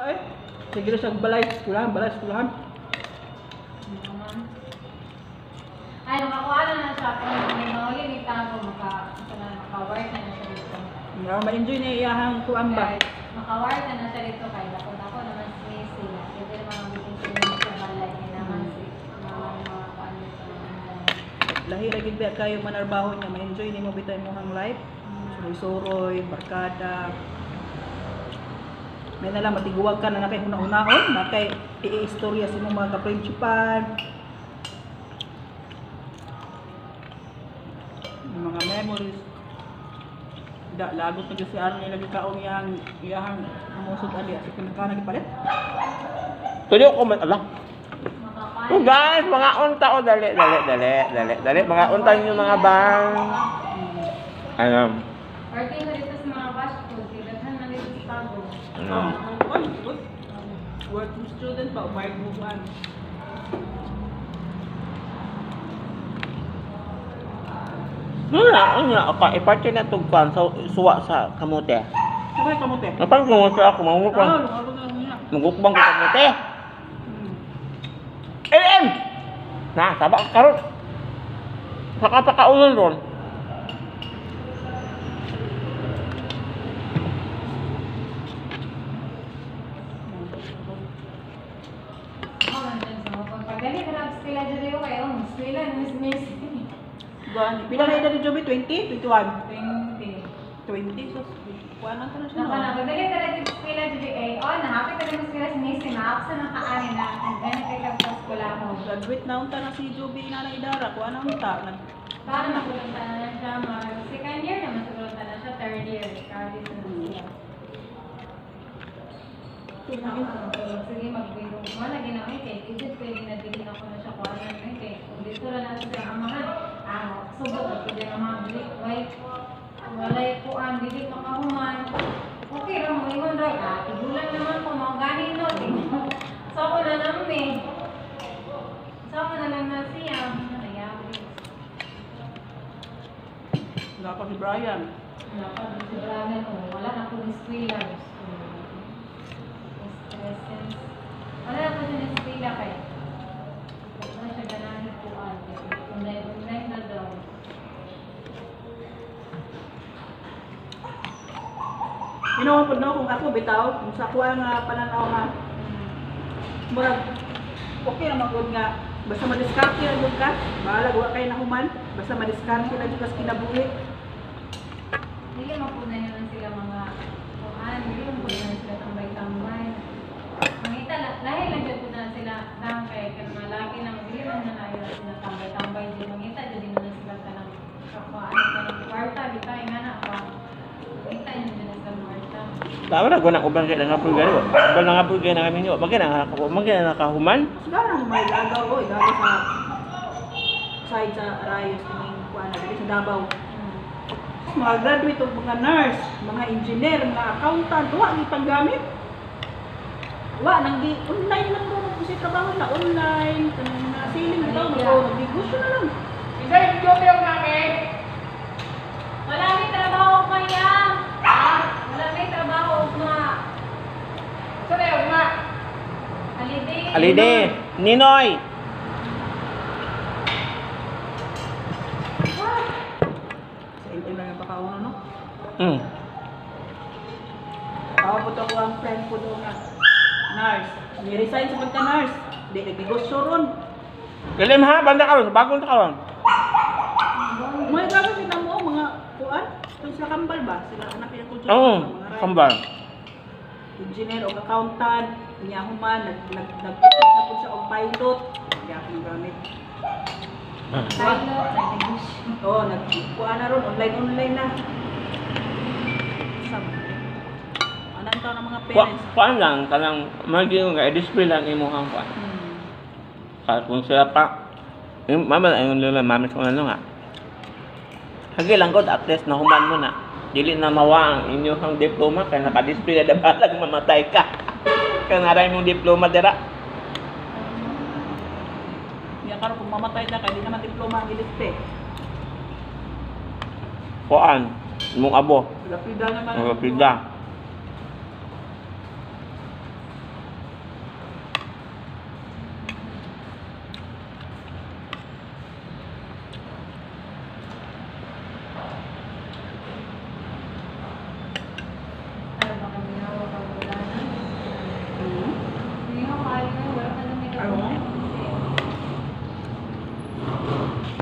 Eh, sige sa balay, skulahan, balay, skulahan. Ay, nakakuha na na siya. Kung may mahuli ni Tago, maka, maka-work na na siya dito. Nga, ma-enjoy na iyahang kuan ba. Maka-work na na siya dito kay Dako Dako naman si sila. Kasi mga bitin sila sa balay. Kaya naman si naman mga kuan dito. Lahi ra gid ba kayo manarbaho niya, ma-enjoy nimo bitay mo hang life. Suroy-suroy, barkada. May nalang matiguwag ka na na kay una-unahon, na kay i-istorya sa imong mga kaprinsipan. Yung mga memories. Da, lagot na si yung lagi kaong iyang iyahang musod ali sa kinakana gipalit. Tuloy ko man, ala. Oh guys, mga unta o dali, dali, dali, dali, dali, mga unta nyo mga bang. Ano? Working na dito sa mga bash food. Kailangan na dito sa Tago. Ano? Working student pa, umayag mo kuan. Ano na, ano na, ako, iparte na tugpan sa suwa sa kamote. Sabay kamote. Napang kamote ako, Ah, mamukbang. lumabog na lang niya. Magukbang ko kamote. Hmm. MM! Na, taba ka karon. Saka pa kaulan ron. Oh, nandun sa mga pagpagdali. Karabs sila dyan rin Mas sila, miss miss. Gani. Pila na edad ni Joby? 20? 21? 20. 20? So, kuha na na siya. Naka na, no? pagdali talaga yung sila dyan eh. Oh, nahapit ka rin sila si Miss. Maap sa nakaanin na. Ang ganit kay kapag wala mo. Graduate na unta na si Joby na na idara. Kuha na unta. Paano nakulunta na lang siya? Second year naman sigurunta na siya. Third year. College na siya. Sige, magbiro. Wala, ginamay kay. Isip ko yung ginadilin ako na siya. Kuha na rin kay. Kung dito lang natin siya amahan. Ah, subot ako din ang mga blik. Wait. Walay ko ang dili makahuman. Okay, ra mo ingon ra. Ah, tigulan naman ko mga ganin no. So ako na namin. So ako na lang na siya. Wala pa si Brian. Wala pa din si Brian. Wala na po ni Squilla. Wala na po din ni Squilla kay. Wala siya ganahin po ah. Online, online na daw. Inuwan po no, kung ako bitaw, kung sa kuha nga pananaw nga, murag, okay naman good nga, basta madiskarte na good ka, bahala, gawa kayo na human, basta madiskarte na good ka sa kinabuhi. Hindi na yun sila mga kuhan. Hindi na sila tambay-tambay. Lang dyan po na sila tangkay. Kaya mga laki na magili lang na lang sila tambay-tambay. Di mangita, dyan na sila tanang kakuhaan. Tanang kwarta, di tayo nga na ako. Mangita yun dyan sa kwarta. Tama na, kung uban kayo nga po gani. Uban na nga po kayo na kami nyo. Magkina nga, magkina nakahuman. Sigara nang may lagaw, oy, dali sa side sa Arayos, yung kuha na, dali sa Davao. Mga graduate o mga nurse, mga engineer, mga accountant, wa ni panggamit. Wa nang di online lang daw po si trabaho na online, kanang na ceiling daw no, nagdigusto na lang. Isa yung joke yung namin. Wala may trabaho kaya. Wala may trabaho ma. Isa na yung nga. Halide. Alide, Ninoy. Sa intim lang yung pakauna no. Hmm. Tawag po to ko ang friend ko doon nga. Nurse. Ni-resign sa pagka-nurse. Di nagdigusto ron. Kalim ha, banda ka ron, bagong karon. Mga grabe sila mo, mga kuan. Itong sila kambal ba? Sila anak yung kultura. Oo, mga kambal. engineer o accountant, niya human, nag nag nagpusok na po siya og pilot. Kaya ako gamit. Pilot, nag-negosyo. Oo, nag kuha na ron, online online na. Sab. Taon ng mga parents? kuan lang, kanang, magiging nga, i-display lang imo hang kuan. Hmm. Kaya kung sila pa, yung mama na yung lula, mami kung ano nga. Hagi lang ko, at least nahuman mo na. Dili na mawa ang inyong diploma, kaya naka-display na dabalag mamatay ka. Kaya naray mong diploma dira. Yan karon kung mamatay na kay di naman diploma ang iliste. Kuan, mong abo, Lapida naman. mga pida.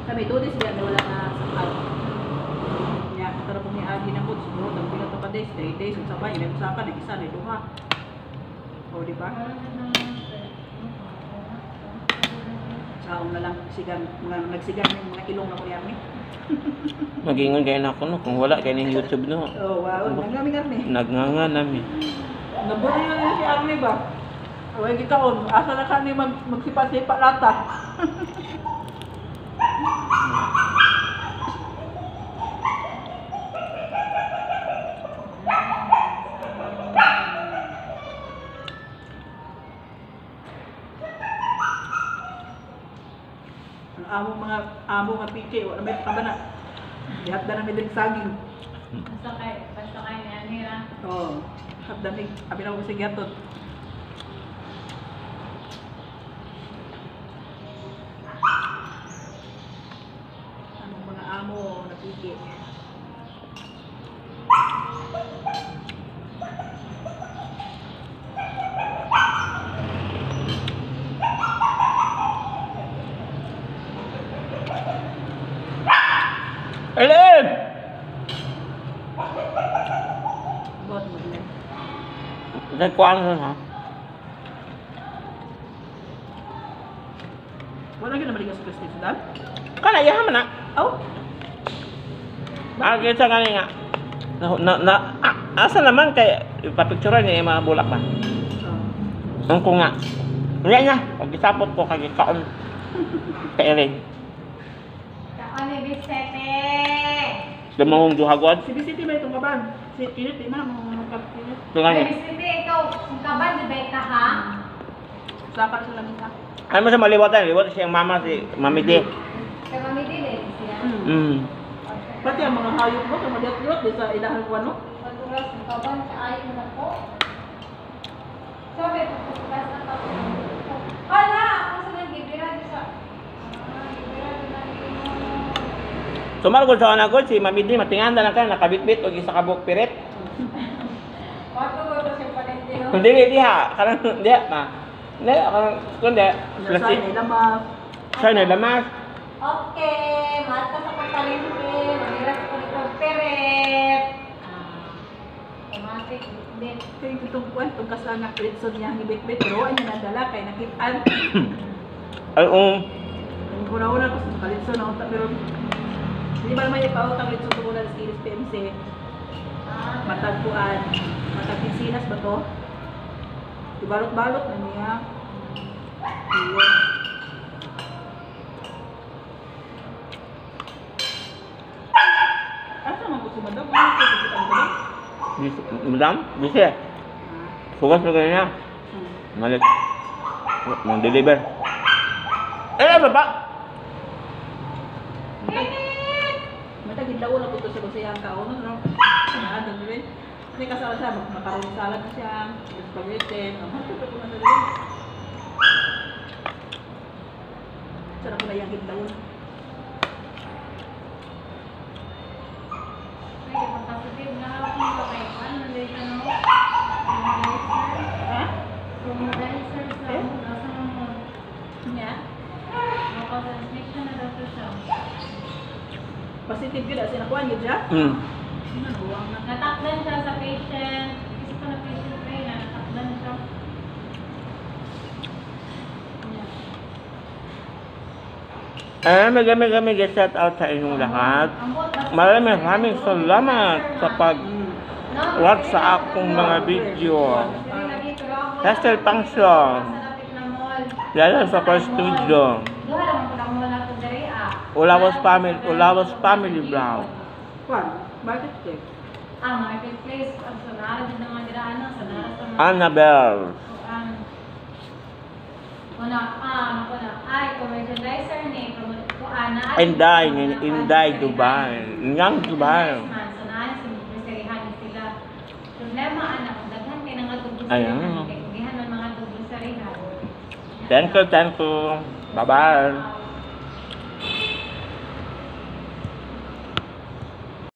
Sabi, ito din siya na wala na sakal. Kaya, katara po ni Agi na po, siguro, tag pila pa days, 3 days, yung sabay, yung usapan, yung isa, yung duha. O, di ba? Saong na lang, sigan, mga nagsigan yung mga ilong na ko niya. Mag-ingon kayo na ako no, kung wala kayo ng YouTube no. Oh, wow, nangami kami. Nagnganga namin. Nabuti yun na si Arne ba? Away kita on, asa na kani mag magsipa-sipa lata. Ang amo mga amo nga piche, wala may kaba na. Dihat na namin din saging. Basta kay, basta kay ni Anira. Oo. At damig, abi na sa gatot. Anong mga amo napiki? Ellen! Din. Nagkuhan ka ha? Wala ka naman sa Christmas dal? Kana, yahan na. Oh, Agad sa kanya nga. Na, na, na, ah, asa naman kay ipapicturean niya yung mga bulak ba? oh. Ang ko nga. Nga nga, pag isapot ko kay kaon. Kay Ellen. Tako ni Vicente! Lumawang duhagod. Si Bisiti may itong kaban. Si Kinit, di man mo mga kapinit. Ito nga Ay, niya. Vicente, ikaw, ang kaban, di ba ka ha? Saka sa langit ha. Ano mo sa maliwatan? Liwat siya yung mama si Mami D. Kay Mami Dile, siya. Mm. Mm. Pati ang mga hayop mo, sa magyat-yot, di sa ilahan ko ano. Patulas ang kaban, kaayon na po. Sabi, patulas na kaban. Hala! Ako sa nang gibira di sa... Ah, gibira di na ino. Sumargol sa anak ko, si Mami D, matinganda lang ka, nakabitbit o isa kabuk pirit. Pato ko ito siya palente, no? Kundi di ha, karang di ma. Hindi, karang kundi. Sa Plastic. nila ma... Siya na lamas. Okay, mata sa pagtalente, maniras ko nito peret. Ah, automatic, hindi. Kaya itong kwan, itong kasangak Litson niya, hibit-bit, pero ano nadala, kay nakitaan. Ay, um, Ang kuna-una ko sa Litson na utak, pero hindi ba naman ipautang Litson ko muna sa Iris PMC, matagpuan, matagpisinas ba to? Ibalot-balot na niya. Iyon. Asa man ko si Madam? Ano ko si Madam? madam, bisi. Sugas na kayo niya. Hmm. Malik. Mang deliver. Eh, ano ba? Matagid daw na puto kung siya ang kauno, no? Ah, ano rin? May kasama siya, makaroni salad siya, spaghetti, ang hapot ko na sa rin. Sarap na yung daw. Ay, pagkasitive na ako nito kay Juan, nandito no? Ha? Condenser sa Eh? nasa mo. Niya? Makatransmission na daw to siya. Positive yun, as in nakuha. Ano, buwang na. Natakdan siya sa patient. Isa pa na patient pa yun, natakdan siya. Eh, magami kami shout out sa inyong lahat. Maraming maraming salamat sa pag watch sa akong mga video. Hostel function. Lalo sa first studio. Duha lang ko lang ko ah. Ulawas family, Ulawas family vlog. Kwan, eh? Ang marketplace ang sunara din ng mga diraan sa nara sa mga Annabelle. ang Una, ah, ano ko na, ay, kung merchandiser ni, kung ko ana, Inday, Inday, Dubai. Ngang Dubai. So, naan, siniserihan sila. Problema, anak, daghan kay nga tugos Ayan. Kay kugihan ng mga rihan. Thank you, thank you. Bye-bye.